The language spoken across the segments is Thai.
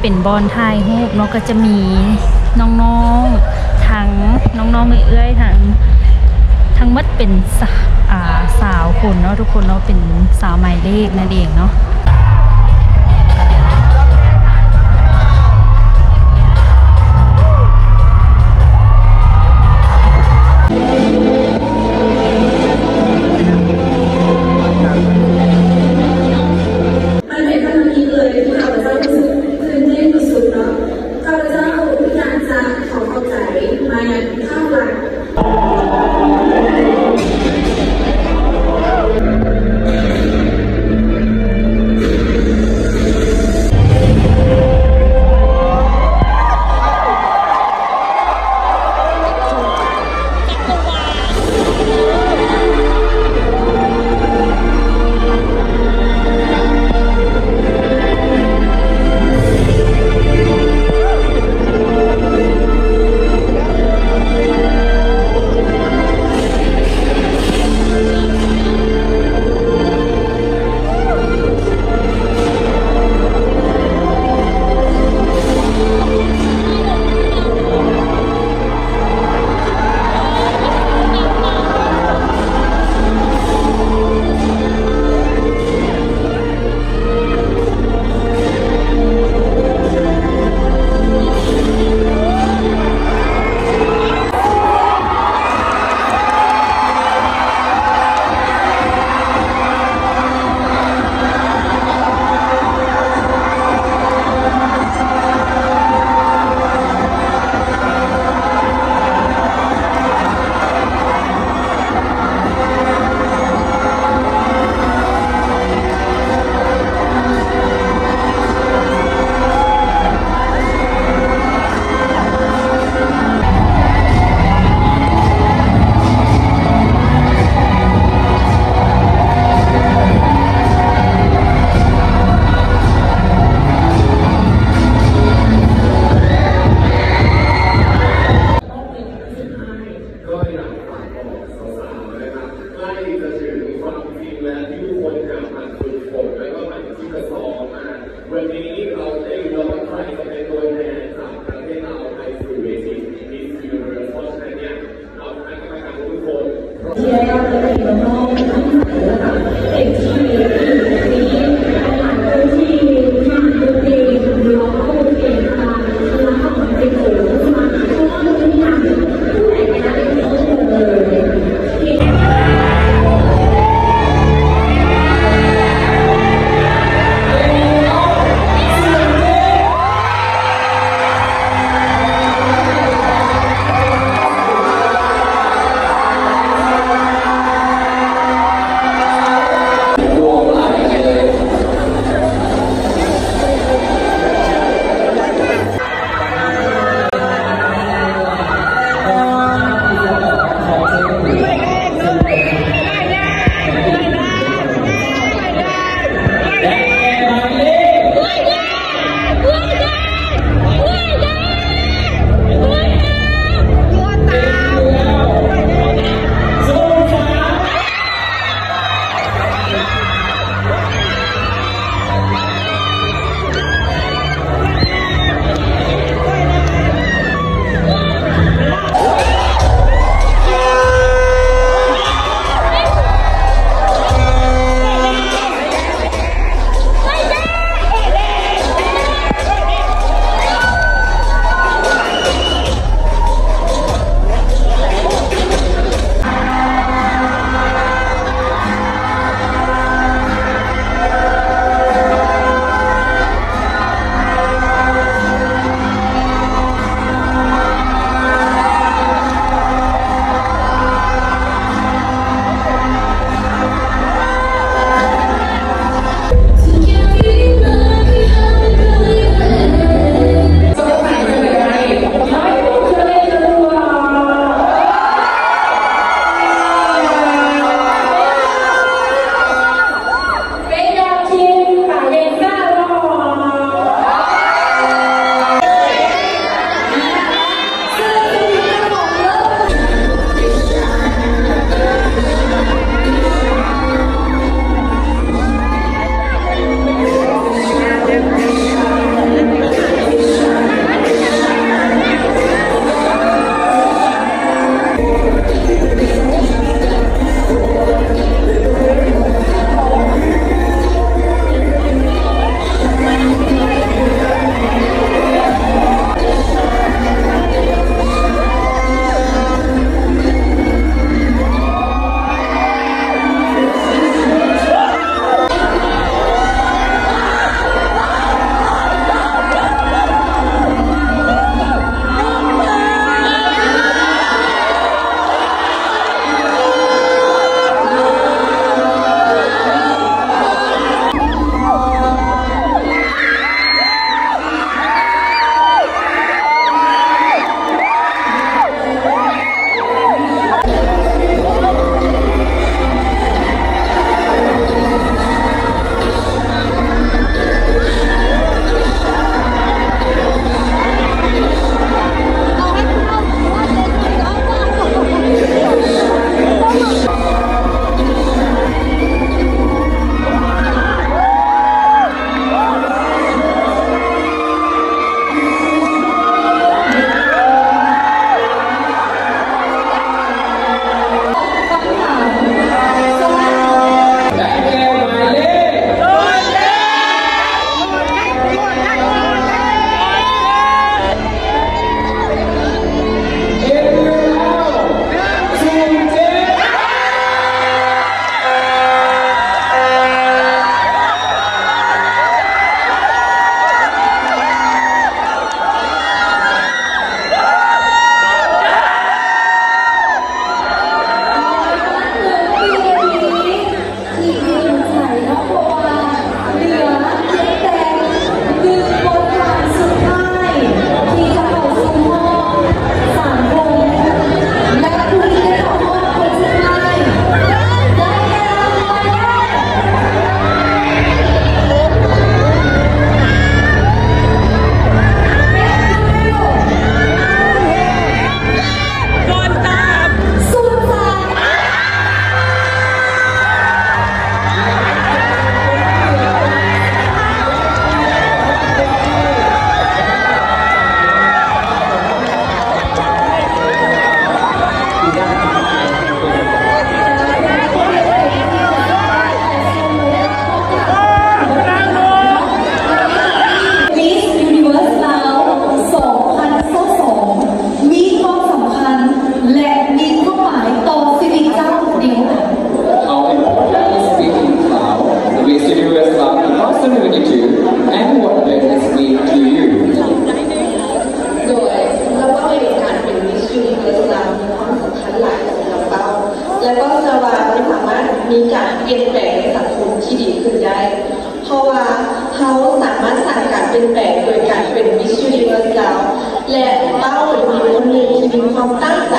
เป็นบอลไทยฮูกเนาะก็จะมีน้องๆทั้งน้องๆเอื้อยทั้งทั้งมัดเป็นสาอ่าสาวคนเนาะทุกคนเนาะเป็นสาวหมายเลขนั่นเองเนาะ มีการเปลี่ยนแปลงในสังคมที่ดีขึ้นได้ เพราะว่าเขาสามารถสร้างการเปลี่ยนแปลงโดยการเป็น Miss Universe และเป้าหรือคนหนึ่งที่มีความตั้งใจ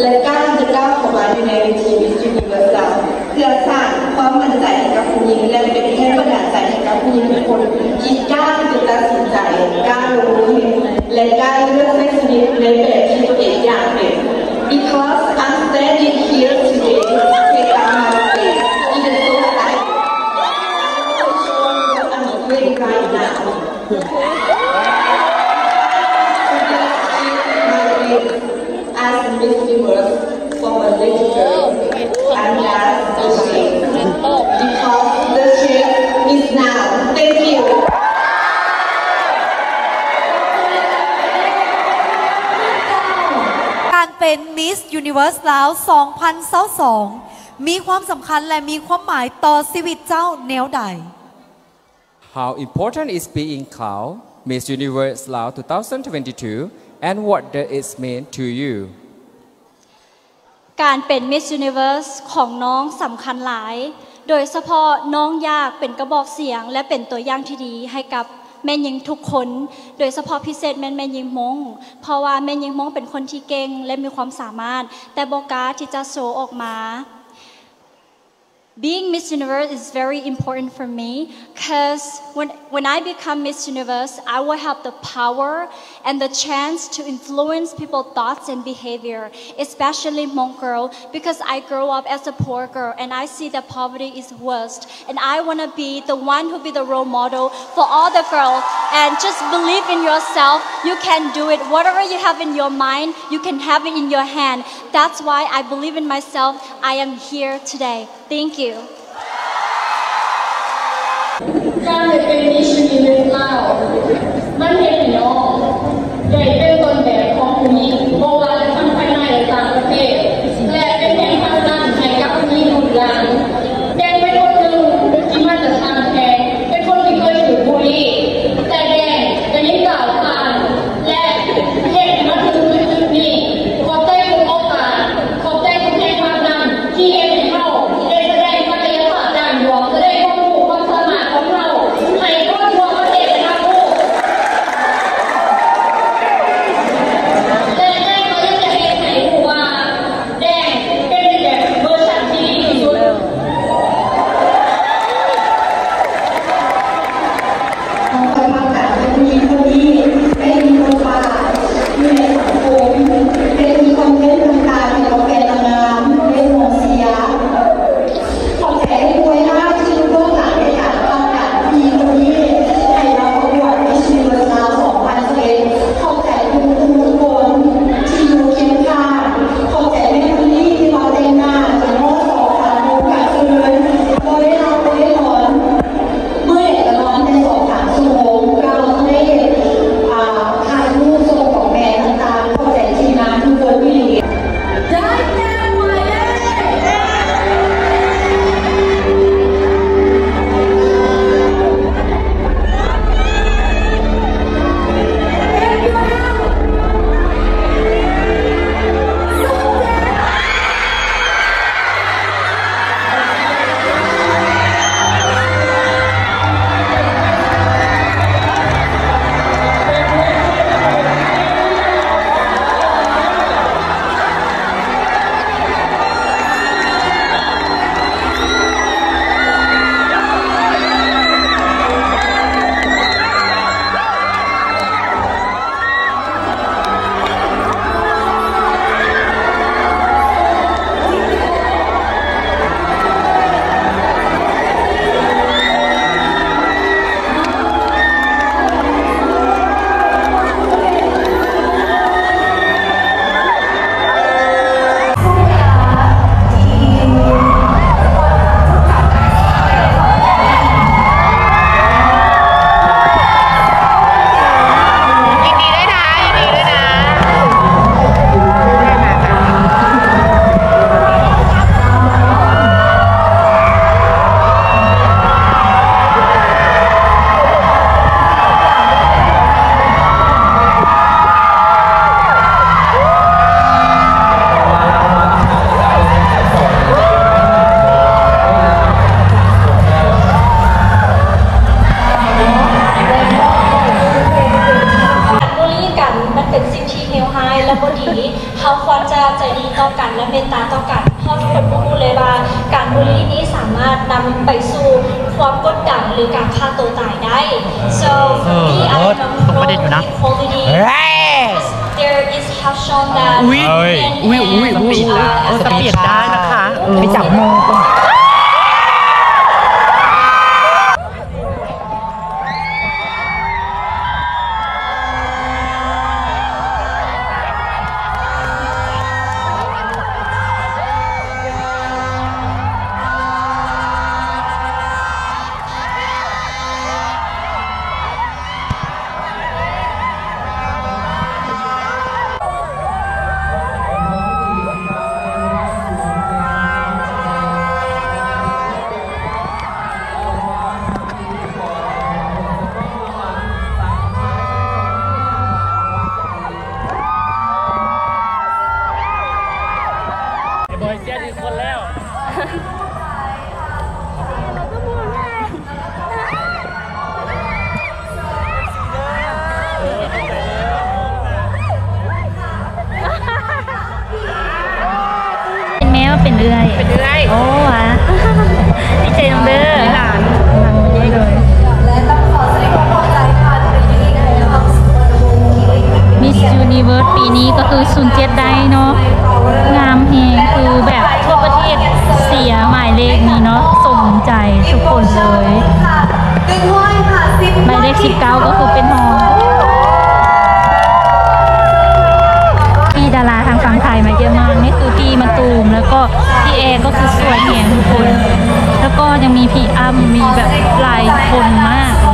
และกล้าจะก้าวเข้ามาในเวที Miss Universe เพื่อสร้างความมั่นใจให้กับผู้หญิงและเป็นแรงบันดาลใจให้กับผู้หญิงทุกคนที่กล้าจะตัดสินใจกล้าลงมือและกล้าเลือกเส้นชีวิตในแบบที่ตัวเองอยากเป็น because I'm standing here to I'm doing right now. To achieve my dreams as Miss Universe for a little girl. And that's the shape. Because the shape is now. Thank you. การเป็น Miss Universe แล้ว2022มีความสำคัญและมีความหมายต่อชีวิตเจ้าแนวใด How important is being called Miss Universe Lao 2022 and what does it mean to you? การเป็น Miss Universe ของน้องสำคัญหลาย โดยเฉพาะน้องอยากเป็นกระบอกเสียง และเป็นตัวอย่างที่ดีให้กับแม่หญิงทุกคน โดยเฉพาะพิเศษแม่นแม่หญิงมง เพราะว่าแม่หญิงมงเป็นคนที่เก่งและมีความสามารถ แต่บอกล้าที่จะโชว์ออกมา Being Miss Universe is very important for me because when, when I become Miss Universe, I will have the power and the chance to influence people's thoughts and behavior, especially Hmong girl, because I grew up as a poor girl and I see that poverty is worst. And I want to be the one who be the role model for all the girls. And just believe in yourself. You can do it. Whatever you have in your mind, you can have it in your hand. That's why I believe in myself. I am here today. Thank you. การได้ ตัวตายได้ so for me I don't know quality because there is have shown that อุ้ยอุ้ยอุ้ยอุ้ยสปีดได้นะคะไปจับมือ 007 ได้เนาะงามเฮงคือแบบทั่วประเทศเสียหมายเลขนี้เนาะสมใจทุกคนเลยหมายเลข 19ก้าก็คือเป็นหองพี่ดาราทางฝั่งไทยมาเยอะมากนี่คือพี่มาตูมแล้วก็พี่แอร์ก็คือสวยเฮงทุกคน แล้วก็ยังมีพี่อ้ำมีแบบหลายคนมากเน